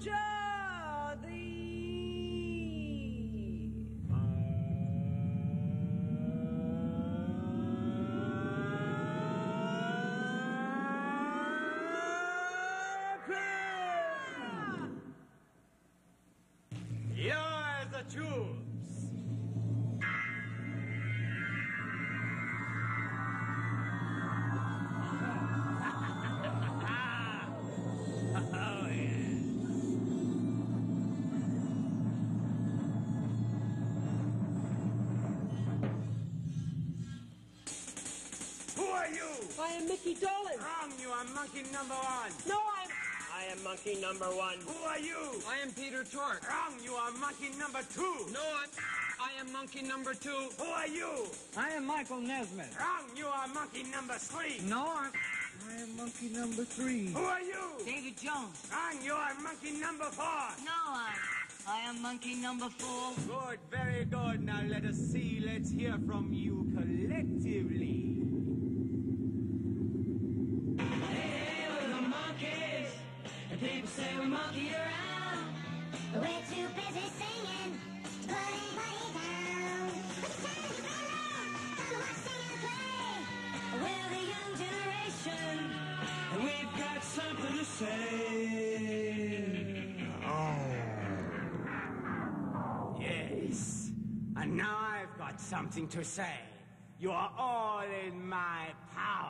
Just. Are you? I am Micky Dolenz. Wrong, you are monkey number one. No, I'm. I am monkey number one. Who are you? I am Peter Tork. Wrong, you are monkey number two. No, I, I am monkey number two. Who are you? I am Michael Nesmith. Wrong, you are monkey number three. No, I, I am monkey number three. Who are you? David Jones. Wrong, you are monkey number four. No, I, I am monkey number four. Good, very good. Now let us see, let's hear from you collectively. And people say we monkey around. We're too busy singing to put anybody down. But time to play around. Time to watch, sing, and play. We're the young generation. And we've got something to say. Oh. Yes. And now I've got something to say. You are all in my power.